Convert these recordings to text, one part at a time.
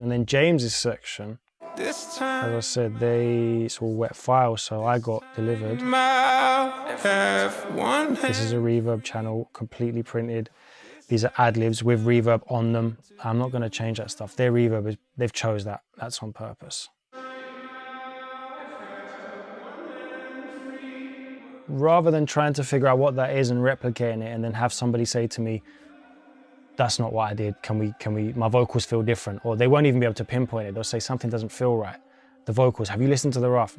And then James's section, as I said, they it's all wet files, so I got delivered. This is a reverb channel, completely printed. These are ad libs with reverb on them. I'm not going to change that stuff. Their reverb is they've chose that. That's on purpose. Rather than trying to figure out what that is and replicating it, and then have somebody say to me, "That's not what I did. Can we? Can we? My vocals feel different." Or they won't even be able to pinpoint it. They'll say something doesn't feel right. The vocals. Have you listened to the rough?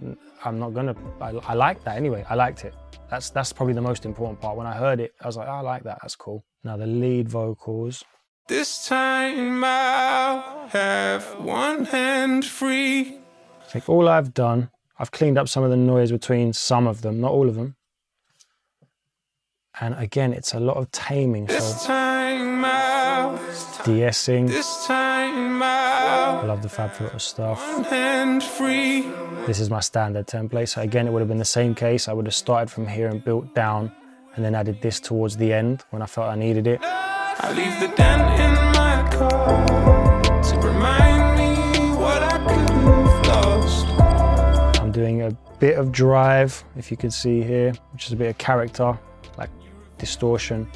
I'm not gonna. I, I like that anyway. I liked it. That's that's probably the most important part. When I heard it, I was like, oh, I like that. That's cool. Now the lead vocals. This time I'll have one hand free. I think all I've done, I've cleaned up some of the noise between some of them, not all of them. And again, it's a lot of taming. This so time I'll, de-essing. time I'll love the FabFilter stuff. This is my standard template. So again, it would have been the same case. I would have started from here and built down and then added this towards the end when I felt I needed it. I leave the dent in my car to remind me what I could have lost. I'm doing a bit of drive, if you can see here, which is a bit of character, like distortion,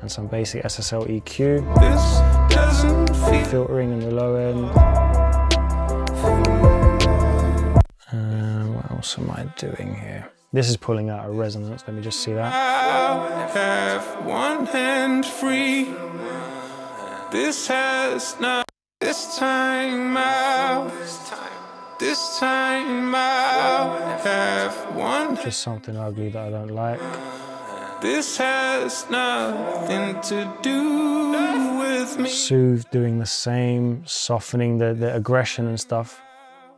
and some basic SSL EQ, This filtering in the low end. Um, what else am I doing here? This is pulling out a resonance, let me just see that. I'll have one hand free. This has not. This time I'll. This time I'll have one. Just something ugly that I don't like. This has nothing to do with me. Soothe doing the same, softening the, the aggression and stuff.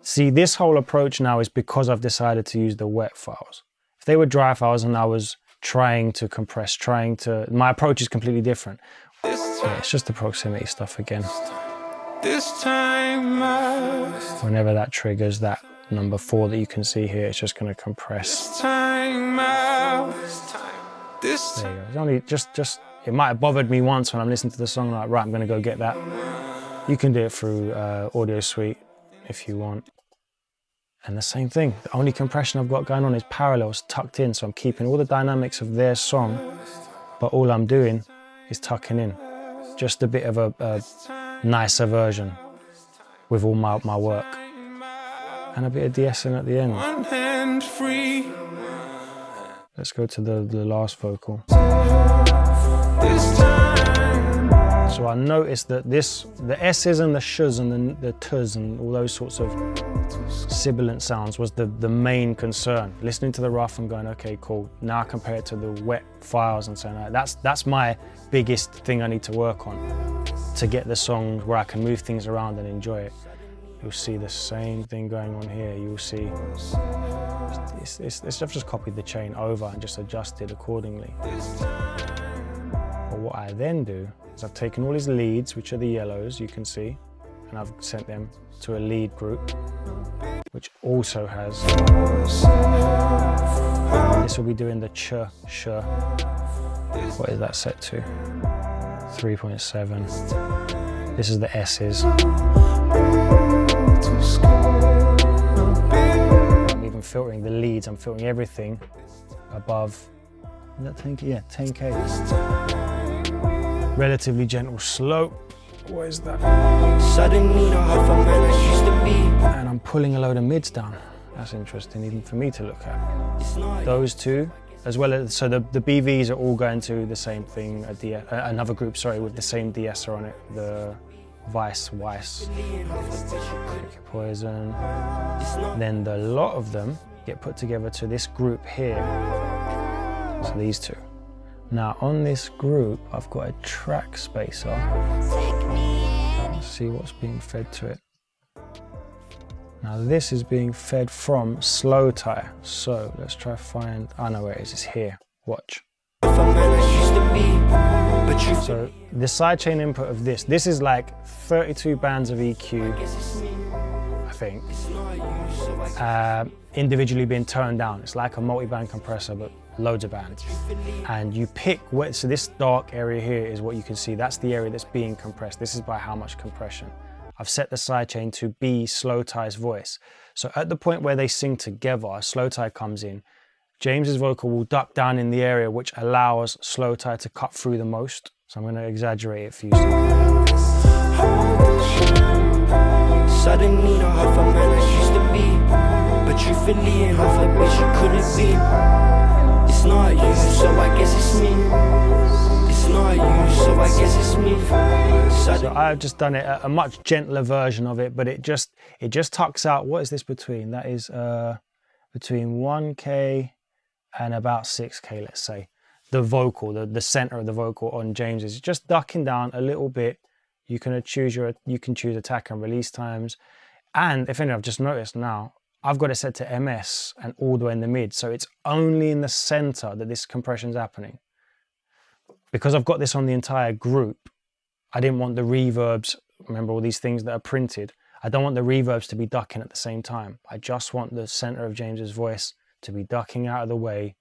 See, this whole approach now is because I've decided to use the wet files. If they were dry files and I was trying to compress, trying to, my approach is completely different. Yeah, it's just the proximity stuff again. this time I'll. Whenever that triggers that number four that you can see here, it's just going to compress. This time I'll. This There you go. It's only just, just, it might have bothered me once when I'm listening to the song, like, right, I'm going to go get that. You can do it through uh, AudioSuite if you want. And the same thing, the only compression I've got going on is parallels tucked in, so I'm keeping all the dynamics of their song, but all I'm doing is tucking in. Just a bit of a, a nicer version with all my, my work. And a bit of de-essing at the end. One hand free. Let's go to the, the last vocal. This time. So I noticed that this, the S's and the shs and the, the t's and all those sorts of sibilant sounds was the, the main concern. Listening to the rough and going, okay, cool. Now I compare it to the wet files and so on. that's, that's my biggest thing I need to work on to get the song where I can move things around and enjoy it. You'll see the same thing going on here. You'll see, it's, it's, it's, I've just copied the chain over and just adjusted accordingly. But what I then do is I've taken all his leads, which are the yellows, you can see, and I've sent them to a lead group, which also has. This will be doing the ch, sh. What is that set to? 3.7. This is the S's. I'm even filtering the leads, I'm filtering everything above. Is that 10K? Yeah, 10K relatively gentle slope. What is that? Suddenly the half a man used to be. And I'm pulling a load of mids down. That's interesting even for me to look at. Those two, as well as, so the, the BVs are all going to the same thing, a D, uh, another group, sorry, with the same de-esser on it, the Vice, Weiss, Poison. Then the lot of them get put together to this group here. So these two. Now on this group, I've got a Trackspacer. Let's see what's being fed to it. Now this is being fed from Slowthai. So let's try find, I know where it is, it's here. Watch. So the sidechain input of this, this is like 32 bands of EQ, think, uh, individually being turned down. It's like a multi-band compressor, but loads of bands. And you pick what, so this dark area here is what you can see. That's the area that's being compressed. This is by how much compression. I've set the sidechain to be Slowthai's voice. So at the point where they sing together, Slowthai comes in, James's vocal will duck down in the area which allows Slowthai to cut through the most. So I'm going to exaggerate it for you. Wish you couldn't be. It's not you, so I guess it's me. It's not you, so I guess it's me. So I've just done it a, much gentler version of it, but it just it just tucks out. What is this between? That is uh, between 1k and about 6k, let's say. The vocal, the, the center of the vocal on James is just ducking down a little bit. You can choose your you can choose attack and release times, and if any, I've just noticed now I've got it set to MS and all the way in the mid, so it's only in the center that this compression is happening. Because I've got this on the entire group, I didn't want the reverbs, remember all these things that are printed, I don't want the reverbs to be ducking at the same time. I just want the center of James's voice to be ducking out of the way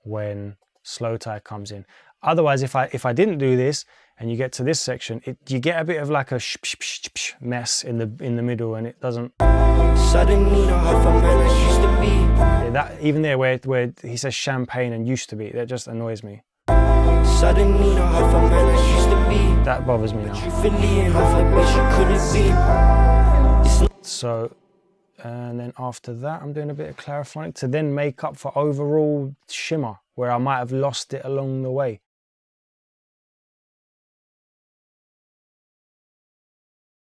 when Slowthai comes in. Otherwise, if I if I didn't do this and you get to this section, it, you get a bit of like a sh- sh- sh- sh- mess in the in the middle, and it doesn't. suddenly, not half a man I used to be. yeah, That even there where where he says champagne and used to be, that just annoys me. Suddenly, not half a man used to be. That bothers me now. Truthfully enough, I wish you couldn't be. It's not So, and then after that, I'm doing a bit of clariphonic to then make up for overall shimmer, where I might have lost it along the way.